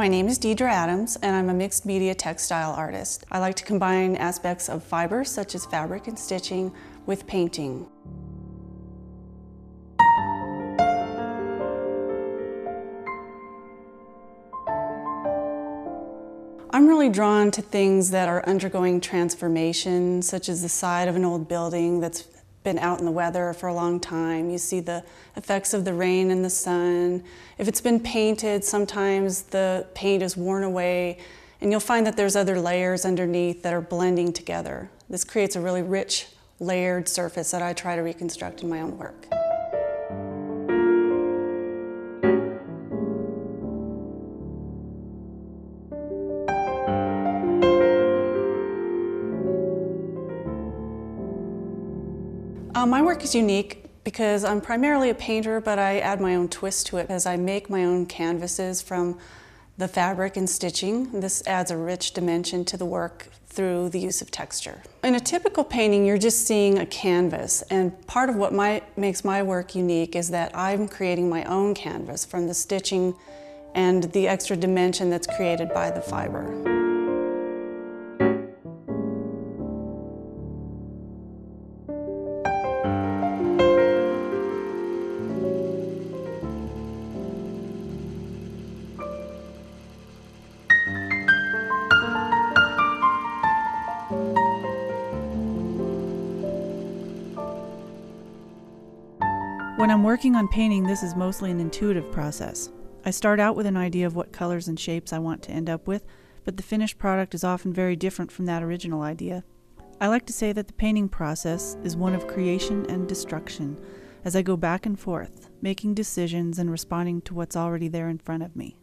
My name is Deidre Adams, and I'm a mixed media textile artist. I like to combine aspects of fibers, such as fabric and stitching, with painting. I'm really drawn to things that are undergoing transformation, such as the side of an old building that's been out in the weather for a long time. You see the effects of the rain and the sun. If it's been painted, sometimes the paint is worn away, and you'll find that there's other layers underneath that are blending together. This creates a really rich, layered surface that I try to reconstruct in my own work. Uh, my work is unique because I'm primarily a painter, but I add my own twist to it as I make my own canvases from the fabric and stitching. This adds a rich dimension to the work through the use of texture. In a typical painting, you're just seeing a canvas, and part of what my, makes my work unique is that I'm creating my own canvas from the stitching and the extra dimension that's created by the fiber. When I'm working on painting, this is mostly an intuitive process. I start out with an idea of what colors and shapes I want to end up with, but the finished product is often very different from that original idea. I like to say that the painting process is one of creation and destruction as I go back and forth, making decisions and responding to what's already there in front of me.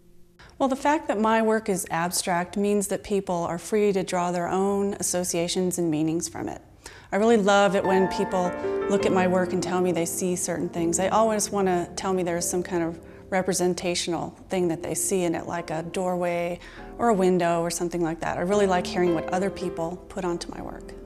Well, the fact that my work is abstract means that people are free to draw their own associations and meanings from it. I really love it when people look at my work and tell me they see certain things. They always want to tell me there's some kind of representational thing that they see in it, like a doorway or a window or something like that. I really like hearing what other people put onto my work.